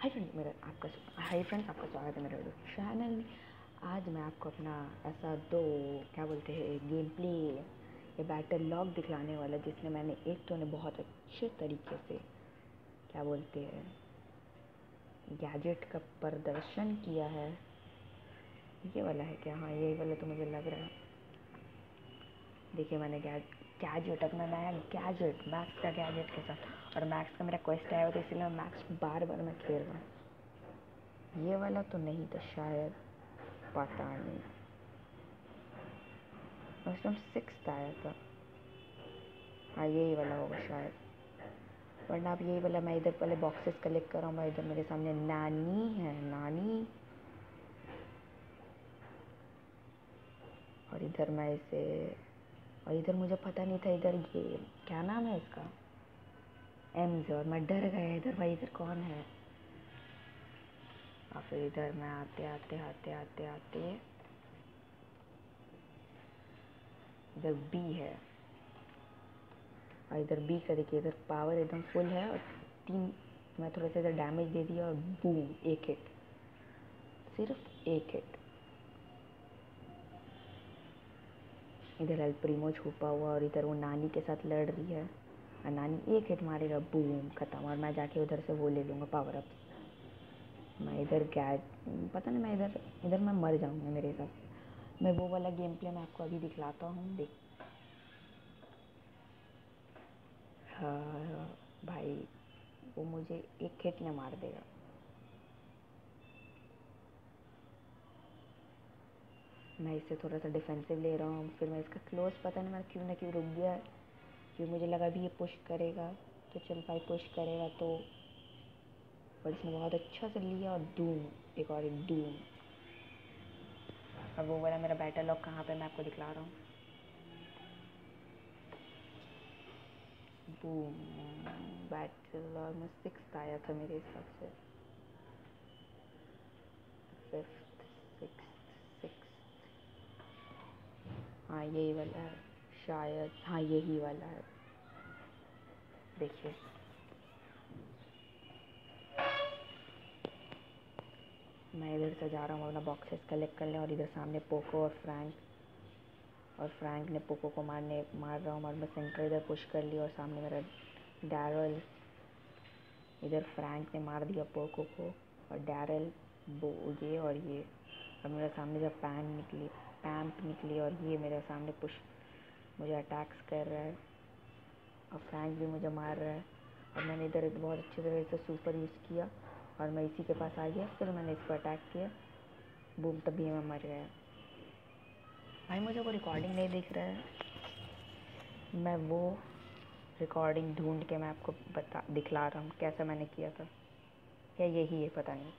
Hi friends मेरा आपका hi friends आपका स्वागत है मेरे यूट्यूब चैनल आज मैं आपको अपना ऐसा दो, क्या बोलते हैं गेम प्ले या बैटल लॉग दिखलाने वाला जिसमें मैंने एक तो ने बहुत अच्छे तरीके से, क्या बोलते हैं गैजेट का प्रदर्शन किया है। ये वाला है क्या? हाँ ये वाला तो मुझे लग रहा है। देखिए मैंने गैजेट अपना नया गैजेट मैक्स का गैजेट के साथ। और मैक्स का मेरा क्वेस्ट आया हुआ इसलिए मैं मैक्स बार बार मैं खेल रहा हूँ। ये वाला तो नहीं था, शायद पता नहीं। उस टाइम सिक्स आया था। हाँ यही वाला होगा शायद। वरना आप यही वाला मैं इधर पहले बॉक्सेस कलेक्ट कर रहा हूँ इधर मेरे सामने नानी है, नानी। और इधर मैं इसे और इधर मुझे पता नहीं था इधर ये, क्या नाम है इसका? एम और मैं डर गया इधर, भाई इधर कौन है? और फिर इधर मैं आते आते आते आते आते, इधर बी है। और इधर बी का देखिए, इधर पावर एकदम फुल है और तीन, मैं थोड़ा सा इधर डैमेज दे दिया और बूम एक हिट सिर्फ़ एक हिट इधर एल प्रीमो छुपा हुआ और इधर वो नानी के साथ लड़ रही है। और नानी एक हिट मारेगा बूम ख़त्म। और मैं जाके उधर से वो ले लूँगा पावर अप मैं इधर क्या, पता नहीं मैं इधर इधर मैं मर जाऊँगा मेरे हिसाब से मैं वो वाला गेम प्ले मैं आपको अभी दिखलाता हूँ, देख। हाँ भाई, वो मुझे एक हिट में मार देगा। मैं इससे थोड़ा सा डिफेंसिव ले रहा हूँ, फिर मैं इसका क्लोज पता नहीं मैं क्यों ना क्यों रुक गया क्योंकि मुझे लगा भी ये पुश करेगा तो चल भाई पुश करेगा तो। पर इसने बहुत अच्छा से लिया और डूम एक और एक डूम अब वो वाला मेरा बैटल लॉक कहाँ पे मैं आपको दिखला रहा हूँ। बैटल लॉक में सिक्स आया था मेरे हिसाब से। फिफ्थ सिक्स सिक्स हाँ यही वाला है। शायद हाँ यही वाला है। देखिए। मैं इधर से जा रहा हूँ अपना बॉक्सेस कलेक्ट कर लें और इधर सामने पोको और फ्रैंक और फ्रैंक ने पोको को मारने, मार रहा हूँ और मैं सेंटर इधर पुश कर लिया और सामने मेरा डैरल इधर फ्रैंक ने मार दिया पोको को और डैरल वो ये और ये। और मेरे सामने जब पैन निकली पैम्प निकली और ये मेरे सामने पुश मुझे अटैक्स कर रहा है और फ्रैंक भी मुझे मार रहा है। और मैंने इधर बहुत अच्छी तरह से सुपर यूज़ किया और मैं इसी के पास आ गया, फिर मैंने इसको अटैक किया। बूम तभी मैं मर गया। भाई, मुझे वो रिकॉर्डिंग नहीं दिख रहा है। मैं वो रिकॉर्डिंग ढूंढ के मैं आपको बता, दिखला रहा हूँ, कैसा मैंने किया था। क्या यही है, पता नहीं।